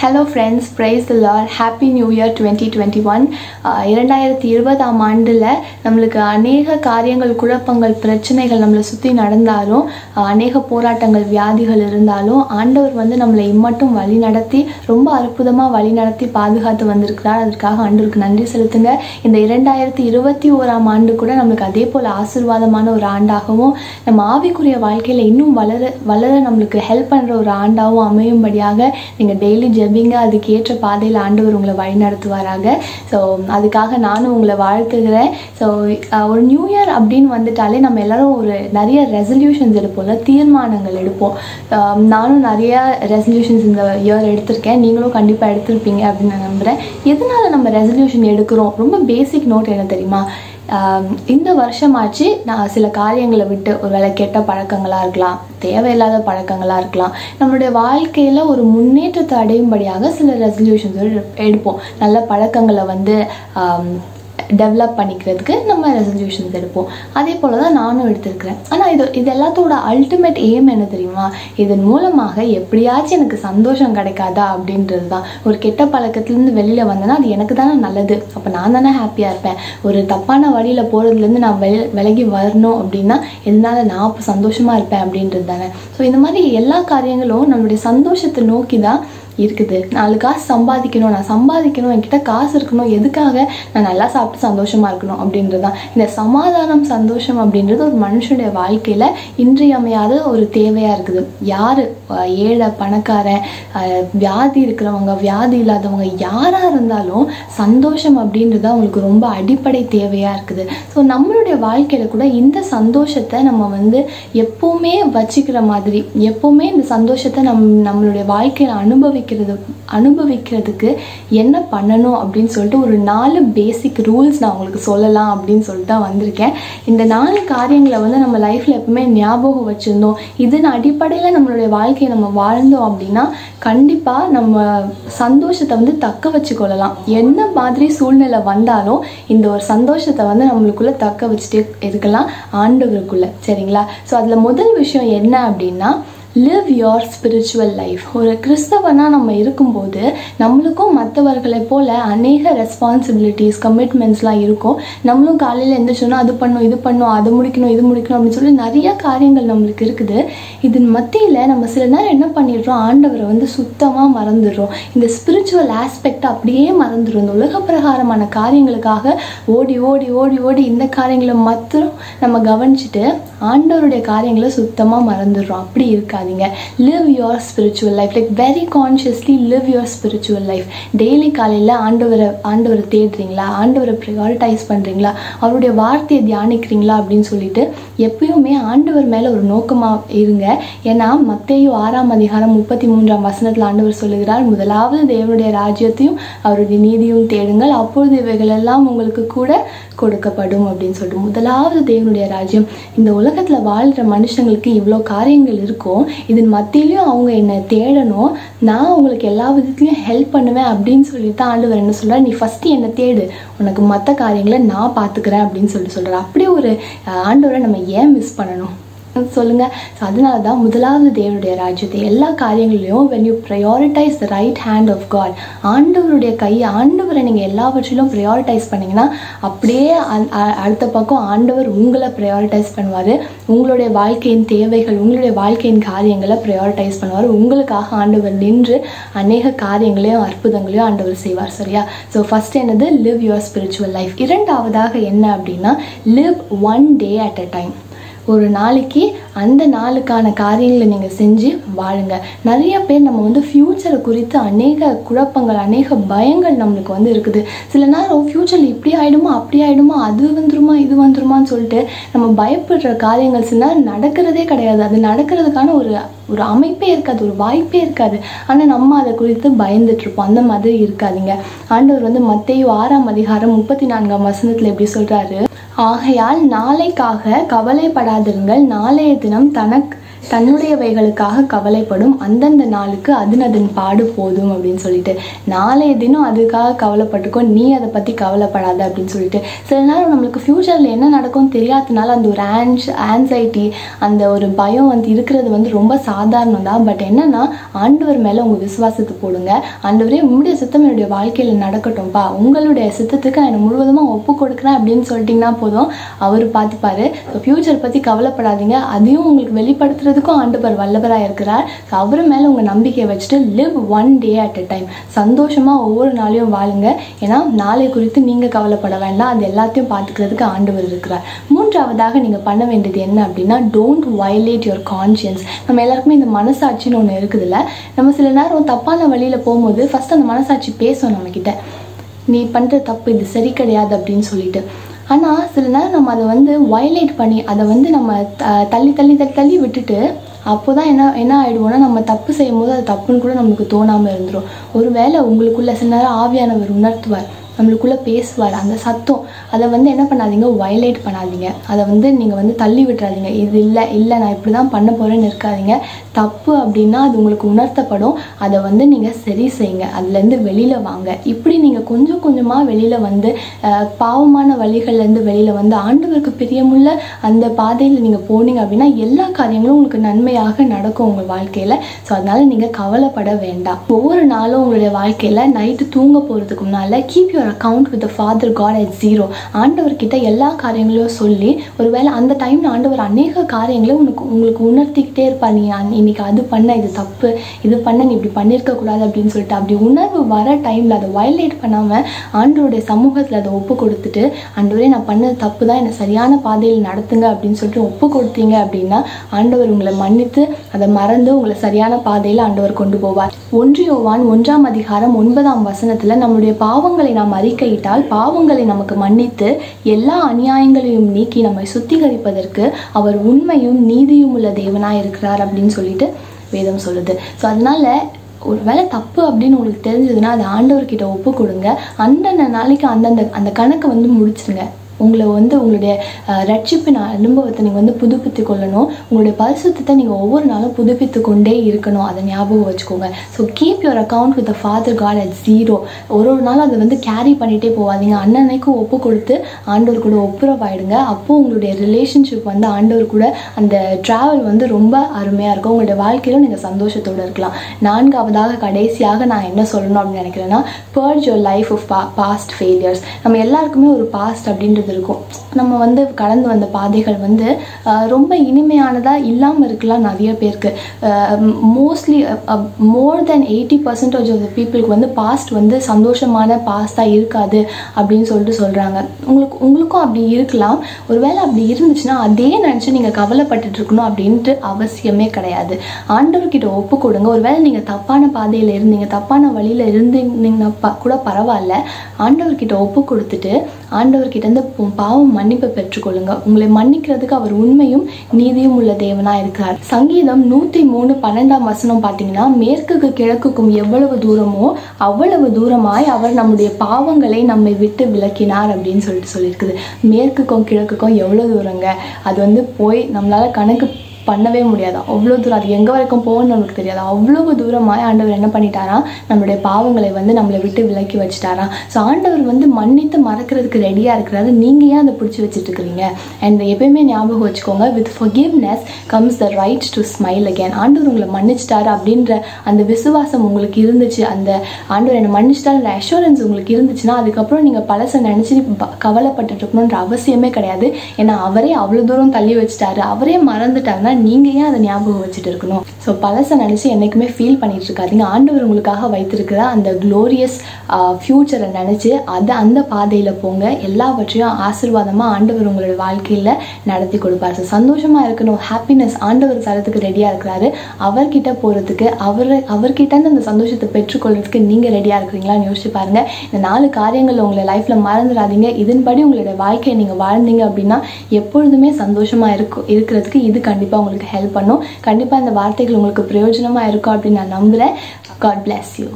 Hello friends praise the Lord happy new year twenty twenty one இரண்டாயிரத்தி இருபதாம் ஆண்டில் நம்மளுக்கு அநேக காரியங்கள் குழப்பங்கள் பிரச்சனைகள் நம்மளை சுற்றி நடந்தாலும் அநேக போராட்டங்கள் வியாதிகள் இருந்தாலும் ஆண்டவர் வந்து நம்மளை இம்மட்டும் வழி நடத்தி ரொம்ப அற்புதமாக வழி நடத்தி பாதுகாத்து வந்திருக்கிறார். அதற்காக ஆண்டவருக்கு நன்றி செலுத்துங்க. இந்த இரண்டாயிரத்தி இருபத்தி ஓராம் ஆண்டு கூட நம்மளுக்கு அதே போல் ஆசிர்வாதமான ஒரு ஆண்டாகவும் நம்ம ஆவிக்குரிய வாழ்க்கையில் இன்னும் வளர வளர நம்மளுக்கு ஹெல்ப் பண்ணுற ஒரு ஆண்டாகவும் அமையும்படியாக நீங்கள் டெய்லி ஜெபிங்க அதுக்கு ஏற்ற பாதையில் ஆண்டவர் உங்களை வழி நடத்துவாராக. ஸோ அதுக்காக நானும் உங்களை வாழ்த்துகிறேன். ஸோ ஒரு நியூ இயர் அப்படின்னு வந்துட்டாலே நம்ம எல்லாரும் ஒரு நிறைய ரெசல்யூஷன்ஸ் எடுப்போம்ல தீர்மானங்கள் எடுப்போம். நானும் நிறைய ரெசல்யூஷன்ஸ் இந்த இயர் எடுத்திருக்கேன். நீங்களும் கண்டிப்பாக எடுத்திருப்பீங்க அப்படின்னு நான் நம்புகிறேன் எதனால நம்ம ரெசல்யூஷன் எடுக்கிறோம்? ரொம்ப பேசிக் நோட் என்ன தெரியுமா? இந்த வருஷமாச்சு நான் சில காரியங்களை விட்டு ஒரு வேலை கெட்ட பழக்கங்களாக இருக்கலாம் தேவையில்லாத பழக்கங்களாக இருக்கலாம் நம்மளுடைய வாழ்க்கையில் ஒரு முன்னேற்றத்தை அடையும்படியாக சில ரெசல்யூஷன்ஸ் எடுப்போம். நல்ல பழக்கங்களை வந்து டெவலப் பண்ணிக்கிறதுக்கு நம்ம ரெசல்யூஷன்ஸ் எடுப்போம். அதே போல் தான் நானும் எடுத்திருக்கிறேன். ஆனால் இது இது எல்லாத்தோட அல்டிமேட் எய்ம் என்ன தெரியுமா? இதன் மூலமாக எப்படியாச்சும் எனக்கு சந்தோஷம் கிடைக்காதா அப்படின்றது தான் ஒரு கெட்ட பழக்கத்துலேருந்து வெளியில் வந்தேன்னா அது எனக்கு தானே நல்லது. அப்போ நான் தானே ஹாப்பியாக இருப்பேன். ஒரு தப்பான வழியில் போகிறதுலேருந்து நான் வெ விலகி வரணும் அப்படின்னா என்னால் நான் அப்போ சந்தோஷமாக இருப்பேன் அப்படின்றது தானே. ஸோ இந்த மாதிரி எல்லா காரியங்களும் நம்மளுடைய சந்தோஷத்தை நோக்கி தான் இருக்குது. நாலு காசு சம்பாதிக்கணும் நான் சம்பாதிக்கணும் என்கிட்ட காசு இருக்கணும் எதுக்காக நான் நல்லா சாப்பிட்டு சந்தோஷமா இருக்கணும் அப்படின்றது தான் இந்த சமாதானம் சந்தோஷம் அப்படின்றது ஒரு மனுஷனுடைய வாழ்க்கையில இன்றியமையாத ஒரு தேவையா இருக்குது. யாரு? ஏழை பணக்காரன் வியாதி இருக்கிறவங்க வியாதி இல்லாதவங்க யாரா இருந்தாலும் சந்தோஷம் அப்படின்றது அவங்களுக்கு ரொம்ப அடிப்படை தேவையா இருக்குது. ஸோ நம்மளுடைய வாழ்க்கையில கூட இந்த சந்தோஷத்தை நம்ம வந்து எப்பவுமே வச்சுக்கிற மாதிரி எப்பவுமே இந்த சந்தோஷத்தை நம் நம்மளுடைய வாழ்க்கையில அனுபவிக்கிறது அனுபவிக்கிறதுக்கு என்ன பண்ணணும் அப்படின்னு சொல்லிட்டு ஒரு நாலு பேசிக் ரூல்ஸ் நான் உங்களுக்கு சொல்லலாம் அப்படின்னு சொல்லிட்டு தான் வந்திருக்கேன். இந்த நாலு காரியங்களை வந்து நம்ம லைஃப்பில் எப்பவுமே ஞாபகம் வச்சுருந்தோம். இதன் அடிப்படையில் நம்மளுடைய வாழ்க்கையை நம்ம வாழ்ந்தோம் அப்படின்னா கண்டிப்பாக நம்ம சந்தோஷத்தை வந்து தக்க வச்சு கொள்ளலாம் என்ன மாதிரி சூழ்நிலை வந்தாலும் இந்த ஒரு சந்தோஷத்தை வந்து நம்மளுக்குள்ளே தக்க வச்சுட்டே இருக்கலாம் ஆண்டுகளுக்குள்ளே சரிங்களா? ஸோ அதில் முதல் விஷயம் என்ன அப்படின்னா லிவ் யோர் ஸ்பிரிச்சுவல் லைஃப் ஒரு கிறிஸ்தவனாக நம்ம இருக்கும்போது நம்மளுக்கும் மற்றவர்களை போல அநேக ரெஸ்பான்சிபிலிட்டிஸ் கமிட்மெண்ட்ஸ்லாம் இருக்கும். நம்மளும் காலையில் எழுந்திரிச்சோன்னா அது பண்ணும் இது பண்ணும் அது முடிக்கணும் இது முடிக்கணும் அப்படின்னு சொல்லி நிறைய காரியங்கள் நம்மளுக்கு இருக்குது. இதன் மத்தியில் நம்ம சில நேரம் என்ன பண்ணிடுறோம்? ஆண்டவரை வந்து சுத்தமாக மறந்துடுறோம். இந்த ஸ்பிரிச்சுவல் ஆஸ்பெக்ட் அப்படியே மறந்துடும் இந்த உலக பிரகாரமான காரியங்களுக்காக ஓடி ஓடி ஓடி ஓடி இந்த காரியங்களை மாத்திரம் நம்ம கவனிச்சுட்டு ஆண்டவருடைய காரியங்களை சுத்தமாக மறந்துடுறோம். அப்படி இருக்காதீங்க live your spiritual life like very consciously live your spiritual life daily காலையில் ஆண்டவரை ஆண்டவரை தேடுறீங்களா? ஆண்டவரை ப்ரியாரிட்டைஸ் பண்ணுறீங்களா அவருடைய வார்த்தையை தியானிக்கிறீங்களா? அப்படின்னு சொல்லிட்டு எப்பயுமே ஆண்டவர் மேலே ஒரு நோக்கமாக இருங்க. ஏன்னா மத்தையும் ஆறாம் அதிகாரம் முப்பத்தி மூன்றாம் வசனத்தில் ஆண்டவர் சொல்லுகிறார் முதலாவது தேவனுடைய ராஜ்யத்தையும் அவருடைய நீதியும் தேடுங்கள். அப்பொழுது இவைகள் எல்லாம் உங்களுக்கு கூட கொடுக்கப்படும் அப்படின்னு சொல்லிட்டு. முதலாவது தேவனுடைய ராஜ்யம். இந்த உலகத்தில் வாழ்கிற மனுஷங்களுக்கு இவ்வளோ காரியங்கள் இருக்கும் இதன் மத்தியிலையும் அவங்க என்னை தேடணும். நான் உங்களுக்கு எல்லா விதத்துலையும் ஹெல்ப் பண்ணுவேன் அப்படின்னு சொல்லிட்டு ஆண்டவர் என்ன சொல்கிறார் நீ ஃபஸ்ட்டு என்னை தேடு. உனக்கு மற்ற காரியங்களை நான் பார்த்துக்கிறேன் அப்படின்னு சொல்லிட்டு சொல்கிறார் அப்படியே ஒரு ஆண்டவரை நம்ம ஏன் மிஸ் பண்ணணும்? சொல்லுங்க. ஸோ அதனால தான் முதலாவது தேவனுடைய ராஜ்யத்தை எல்லா காரியங்களிலையும் when you prioritize the right hand of God ஆண்டவருடைய கையை ஆண்டவரை நீங்கள் எல்லாவற்றிலும் ப்ரையாரிட்டைஸ் பண்ணிங்கன்னா அப்படியே அடுத்த பக்கம் ஆண்டவர் உங்களை ப்ரையாரிட்டைஸ் பண்ணுவார். உங்களுடைய வாழ்க்கையின் தேவைகள் உங்களுடைய வாழ்க்கையின் காரியங்களை ப்ரையாரிட்டைஸ் பண்ணுவார். உங்களுக்காக ஆண்டவர் நின்று அநேக காரியங்களையும் அற்புதங்களையும் ஆண்டவர் செய்வார் சரியா? ஸோ ஃபர்ஸ்ட் என்னது? லிவ் யுவர் ஸ்பிரிச்சுவல் லைஃப் இரண்டாவதாக என்ன அப்படின்னா live one day at a time ஒரு நாளைக்கு அந்த நாளுக்கான காரியங்களை நீங்கள் செஞ்சு வாழுங்க. நிறைய பேர் நம்ம வந்து ஃப்யூச்சரை குறித்து அநேக குழப்பங்கள் அநேக பயங்கள் நம்மளுக்கு வந்து இருக்குது. சில நேரம் ஃப்யூச்சரில் இப்படி ஆயிடுமா அப்படி ஆயிடுமா அது வந்துருமா இது வந்துருமான்னு சொல்லிட்டு நம்ம பயப்படுற காரியங்கள் சில நேரம் நடக்கிறதே கிடையாது. அது நடக்கிறதுக்கான ஒரு ஒரு அமைப்பே இருக்காது ஒரு வாய்ப்பே இருக்காது. ஆனால் நம்ம அதை குறித்து பயந்துட்டு இருப்போம். அந்த மாதிரி இருக்காதீங்க. ஆண்டவர் வந்து மத்தேயு ஆறாம் அதிகாரம் முப்பத்தி நான்காம் வசனத்தில் எப்படி சொல்றாரு? ஆகையால் நாளைக்காக கவலைப்பட கவலைப்படாதிருங்கள் நாளைய தினம் தனக்கு தன்னுடையவைகளுக்காக கவலைப்படும் அந்தந்த நாளுக்கு அதன் அதன் பாடு போதும் அப்படின்னு சொல்லிட்டு நாளைய தினம் அதுக்காக கவலைப்பட்டுக்கோ நீ அதை பற்றி கவலைப்படாத அப்படின்னு சொல்லிட்டு சில நேரம் நம்மளுக்கு ஃப்யூச்சரில் என்ன நடக்கும்னு தெரியாதனால அந்த ஒரு ஆன்ஸ் ஆன்சைட்டி அந்த ஒரு பயம் வந்து இருக்கிறது வந்து ரொம்ப சாதாரணம் தான். பட் என்னன்னா ஆண்டவர் மேலே உங்கள் விசுவாசத்தை போடுங்க. ஆண்டவரே உங்களுடைய சித்தம் என்னுடைய வாழ்க்கையில் நடக்கட்டும்ப்பா உங்களுடைய சித்தத்துக்கு நான் முழுவதுமாக ஒப்பு கொடுக்குறேன் அப்படின்னு சொல்லிட்டிங்கன்னா போதும். அவர் பார்த்துப்பாரு ஃப்யூச்சர் பற்றி கவலைப்படாதீங்க. அதையும் உங்களுக்கு வெளிப்படுத்துகிற வெளிப்படுத்துறதுக்கும் ஆண்டவர் வல்லவராக இருக்கிறார். ஸோ அவர் மேலே உங்கள் நம்பிக்கையை வச்சுட்டு live one day at a time சந்தோஷமாக ஒவ்வொரு நாளையும் வாழுங்க. ஏன்னா நாளை குறித்து நீங்கள் கவலைப்பட வேண்டாம். அது எல்லாத்தையும் பார்த்துக்கிறதுக்கு ஆண்டவர் இருக்கிறார். மூன்றாவதாக நீங்கள் பண்ண வேண்டியது என்ன அப்படின்னா டோன்ட் வயலேட் யுவர் கான்ஷியன்ஸ் நம்ம எல்லாருக்குமே இந்த மனசாட்சின்னு ஒன்று இருக்குதுல்ல? நம்ம சில நேரம் தப்பான வழியில் போகும்போது ஃபஸ்ட் அந்த மனசாட்சி பேசும் நம்மக்கிட்ட நீ பண்ணுற தப்பு இது சரி கிடையாது அப்படின்னு சொல்லிட்டு. ஆனால் சில நேரம் நம்ம அதை வந்து வயலேட் பண்ணி அதை வந்து நம்ம தள்ளி தள்ளி தள்ளி தள்ளி விட்டுட்டு அப்போ தான் என்ன என்ன ஆகிடுவோம்னா நம்ம தப்பு செய்யும் போது அது தப்புன்னு கூட நம்மளுக்கு தோணாமல் இருந்துரும். ஒருவேளை உங்களுக்குள்ள சில நேரம் ஆவியானவர் உணர்த்துவார். நம்மளுக்குள்ளே பேசுவார். அந்த சத்தம். அதை வந்து என்ன பண்ணாதீங்க? வயலேட் பண்ணாதீங்க. அதை வந்து நீங்கள் வந்து தள்ளி விட்டுறாதீங்க. இது இல்லை இல்லை நான் இப்படி தான் பண்ண போகிறேன்னு இருக்காதீங்க தப்பு அப்படின்னா அது உங்களுக்கு உணர்த்தப்படும். அதை வந்து நீங்கள் சரி செய்யுங்க. அதுலேருந்து வெளியில் வாங்க. இப்படி நீங்கள் கொஞ்சம் கொஞ்சமாக வெளியில் வந்து பாவமான வழிகள்லேருந்து வெளியில் வந்து ஆண்டவருக்கு பிரியமுள்ள அந்த பாதையில் நீங்கள் போனீங்க அப்படின்னா எல்லா காரியங்களும் உங்களுக்கு நன்மையாக நடக்கும் உங்கள் வாழ்க்கையில். ஸோ அதனால் நீங்கள் கவலைப்பட வேண்டாம். ஒவ்வொரு நாளும் உங்களுடைய வாழ்க்கையில் நைட்டு தூங்க போகிறதுக்கு முன்னால் keep your account with Father God at zero ஆண்டவர்கிட்ட எல்லா காரியங்களையும் சொல்லி ஒருவேளை அந்த டைமில் ஆண்டவர் அநேக காரியங்களை உனக்கு உங்களுக்கு உணர்த்திக்கிட்டே இருப்பார். நீ இன்னைக்கு அது பண்ண இது தப்பு இது பண்ண நீ இப்படி பண்ணியிருக்க கூடாது அப்படின்னு சொல்லிட்டு அப்படி உணர்வு வர டைமில் அதை வயலேட் பண்ணாமல் ஆண்டவருடைய சமூகத்தில் அதை ஒப்பு கொடுத்துட்டு ஆண்டவரே நான் பண்ணது தப்பு தான் என்னை சரியான பாதையில் நடத்துங்க அப்படின்னு சொல்லிட்டு ஒப்பு கொடுத்தீங்க அப்படின்னா ஆண்டவர் உங்களை மன்னித்து அதை மறந்து உங்களை சரியான பாதையில் ஆண்டவர் கொண்டு போவார். ஒன்றியோவான் ஒன்றாம் அதிகாரம் ஒன்பதாம் வசனத்துல நம்முடைய பாவங்களை நாம் அறிக்கையிட்டால் பாவங்களை நமக்கு மன்னித்து எல்லா அநியாயங்களையும் நீக்கி நம்மை சுத்திகரிப்பதற்கு அவர் உண்மையும் நீதியும் உள்ள தேவனாய் இருக்கிறார் அப்படின்னு சொல்லிட்டு வேதம் சொல்லுது. ஸோ அதனால ஒரு வேளை தப்பு அப்படின்னு உங்களுக்கு தெரிஞ்சதுன்னா அதை ஆண்டவர்கிட்ட ஒப்பு கொடுங்க. அந்தந்த நாளைக்கு அந்தந்த அந்த கணக்கை வந்து முடிச்சிருங்க. உங்களை வந்து உங்களுடைய ரட்சிப்பின் அனுபவத்தை நீங்கள் வந்து புதுப்பித்து கொள்ளணும். உங்களுடைய பரிசுத்தத்தை நீங்கள் ஒவ்வொரு நாளும் புதுப்பித்து கொண்டே இருக்கணும். அதை ஞாபகம் வச்சுக்கோங்க. So keep your account with Father God at zero ஒரு ஒரு நாளும் அதை வந்து கேரி பண்ணிகிட்டே போகாதீங்க அன்னன்னைக்கும் ஒப்பு கொடுத்து ஆண்டவர் கூட ஒப்புரவாயிடுங்க. அப்போது உங்களுடைய ரிலேஷன்ஷிப் வந்து ஆண்டவர் கூட அந்த ட்ராவல் வந்து ரொம்ப அருமையாக இருக்கும். உங்களுடைய வாழ்க்கையிலும் நீங்கள் சந்தோஷத்தோடு இருக்கலாம். நான்காவதாக கடைசியாக நான் என்ன சொல்லணும் அப்படின்னு நினைக்கிறேன்னா பர்ஜ் யோர் லைஃப் ஆஃப் பா பாஸ்ட் ஃபெயிலியர்ஸ் நம்ம எல்லாருக்குமே ஒரு பாஸ்ட் அப்படின்றது இருக்கும். நம்ம வந்து கடந்து வந்த பாதைகள் வந்து ரொம்ப இனிமையானதாக இல்லாமல் இருக்கலாம் நிறைய பேருக்கு. Mostly more than eighty percentage of the பீப்புளுக்கு வந்து பாஸ்ட் வந்து சந்தோஷமான பாஸ்டாக இருக்காது அப்படின்னு சொல்லிட்டு சொல்கிறாங்க உங்களுக்கு உங்களுக்கும் அப்படி இருக்கலாம். ஒருவேளை அப்படி இருந்துச்சுன்னா அதே நினச்சி நீங்கள் கவலைப்பட்டுட்டு இருக்கணும் அப்படின்ட்டு அவசியமே கிடையாது. ஆண்டவர்கிட்ட ஒப்பு கொடுங்க. ஒருவேளை நீங்கள் தப்பான பாதையில் இருந்தீங்க தப்பான வழியில் இருந்தீங்கன்னா ப- கூட பரவாயில்ல. ஆண்டவர்கிட்ட ஒப்பு கொடுத்துட்டு ஆண்டவர்கிட்ட இருந்து உன் பாவம் மன்னிப்பு பெற்றுக்கொள்ளுங்க. உங்களை மன்னிக்கிறதுக்கு அவர் உண்மையும் நீதியும் உள்ள தேவனா இருக்கிறார் சங்கீதம் நூத்தி மூணு பன்னெண்டாம் வசனம் பார்த்தீங்கன்னா மேற்குக்கு கிழக்குக்கும் எவ்வளவு தூரமோ அவ்வளவு தூரமாய் அவர் நம்முடைய பாவங்களை நம்மை விட்டு விளக்கினார் அப்படின்னு சொல்லிட்டு சொல்லியிருக்குது. மேற்குக்கும் கிழக்குக்கும் எவ்வளோ தூரங்க? அது வந்து போய் நம்மளால கணக்கு பண்ணவே முடியாது? அவ்வளோ தூரம். அது எங்கே வரைக்கும் போகணும்னு நம்மளுக்கு தெரியாது? அவ்வளவு தூரமாக ஆண்டவர் என்ன பண்ணிட்டாராம் நம்மளுடைய பாவங்களை வந்து நம்மளை விட்டு விலக்கி வச்சுட்டாராம் ஸோ ஆண்டவர் வந்து மன்னித்து மறக்கிறதுக்கு ரெடியாக இருக்கிறாரு. நீங்கள் ஏன் அதை பிடிச்சி வச்சுட்டு இருக்கிறீங்க அண்ட் எப்பயுமே ஞாபகம் வச்சுக்கோங்க with forgiveness comes the right to smile again ஆண்டவர் உங்களை மன்னிச்சிட்டாரு அப்படின்ற அந்த விசுவாசம் உங்களுக்கு இருந்துச்சு. அந்த ஆண்டவர் என்னை மன்னிச்சிட்டாருன்ற அஷூரன்ஸ் உங்களுக்கு இருந்துச்சுன்னா அதுக்கப்புறம் நீங்கள் பழசை நினச்சி கவலைப்பட்டுட்டு இருக்கணுன்ற அவசியமே கிடையாது. ஏன்னா அவரே அவ்வளோ தூரம் தள்ளி வச்சுட்டாரு. அவரே மறந்துட்டாருன்னா நீங்கள் ஏன் அதை ஞாபகம் வச்சுட்டு இருக்கணும்? ஸோ பழசை நினச்சி என்றைக்குமே ஃபீல் பண்ணிட்டு இருக்காதீங்க. ஆண்டவர் உங்களுக்காக வைத்திருக்கிற அந்த க்ளோரியஸ் ஃப்யூச்சரை நினச்சி அதை அந்த பாதையில் போங்க. எல்லாவற்றையும் ஆசீர்வாதமாக ஆண்டவர் உங்களோட வாழ்க்கையில் நடத்தி கொடுப்பார். ஸோ சந்தோஷமாக இருக்கணும். ஹாப்பினஸ் ஆண்டவர் தரத்துக்கு ரெடியாக இருக்கிறாரு. அவர்கிட்ட போகிறதுக்கு அவர் அவர்கிட்ட அந்த சந்தோஷத்தை பெற்றுக்கொள்றதுக்கு நீங்கள் ரெடியாக இருக்கிறீங்களான்னு யோசிச்சு பாருங்க. இந்த நாலு காரியங்கள் உங்களை லைஃப்பில் மறந்துடாதீங்க. இதன்படி உங்களுடைய வாழ்க்கையை நீங்கள் வாழ்ந்தீங்க அப்படின்னா எப்பொழுதுமே சந்தோஷமாக இருக்கும் இருக்கிறதுக்கு இது கண்டிப்பாக உங்களுக்கு ஹெல்ப் பண்ணும். கண்டிப்பாக இந்த வார்த்தைகள் உங்களுக்கு பிரயோஜனமாக இருக்கும் அப்படின்னு நான் நம்புகிறேன் காட் bless யூ